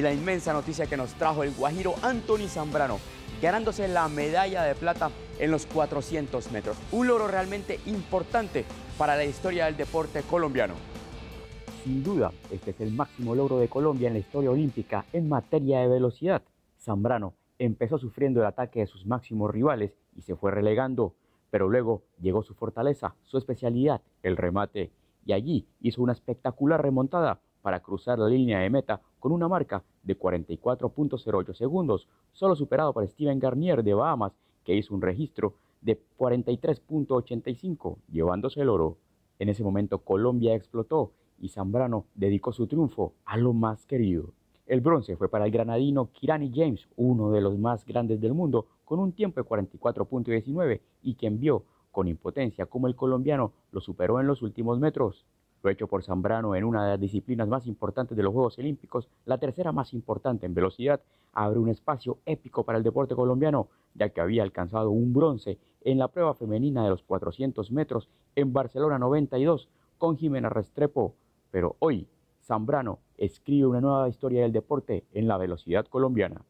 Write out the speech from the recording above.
Y la inmensa noticia que nos trajo el guajiro Anthony Zambrano, ganándose la medalla de plata en los 400 metros. Un logro realmente importante para la historia del deporte colombiano. Sin duda, este es el máximo logro de Colombia en la historia olímpica en materia de velocidad. Zambrano empezó sufriendo el ataque de sus máximos rivales y se fue relegando, pero luego llegó su fortaleza, su especialidad, el remate, y allí hizo una espectacular remontada para cruzar la línea de meta con una marca de 44.08 segundos, solo superado por Steven Garnier de Bahamas, que hizo un registro de 43.85, llevándose el oro. En ese momento Colombia explotó y Zambrano dedicó su triunfo a lo más querido. El bronce fue para el granadino Kirani James, uno de los más grandes del mundo, con un tiempo de 44.19 y quien vio con impotencia cómo el colombiano lo superó en los últimos metros. Lo hecho por Zambrano en una de las disciplinas más importantes de los Juegos Olímpicos, la tercera más importante en velocidad, abre un espacio épico para el deporte colombiano, ya que había alcanzado un bronce en la prueba femenina de los 400 metros en Barcelona 92 con Jimena Restrepo, pero hoy Zambrano escribe una nueva historia del deporte en la velocidad colombiana.